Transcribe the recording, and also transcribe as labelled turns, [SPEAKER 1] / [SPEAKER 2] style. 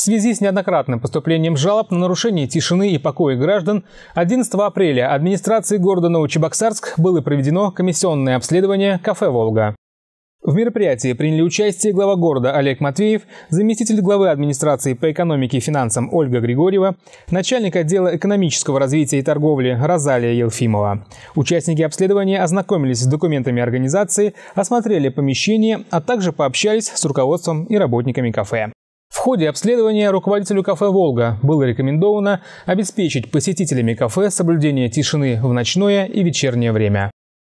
[SPEAKER 1] связи с неоднократным поступлением жалоб на нарушение тишины и покоя граждан 11 апреля администрации города Новочебоксарск было проведено комиссионное обследование кафе «Волга». В мероприятии приняли участие глава города Олег Матвеев, заместитель главы администрации по экономике и финансам Ольга Григорьева, начальник отдела экономического развития и торговли Розалия Елфимова. Участники обследования ознакомились с документами организации, осмотрели помещение, а также пообщались с руководством и работниками кафе. Ходе обследования руководителю кафе «Волга» было рекомендовано обеспечить посетителями кафе соблюдение тишины в ночное и вечернее время.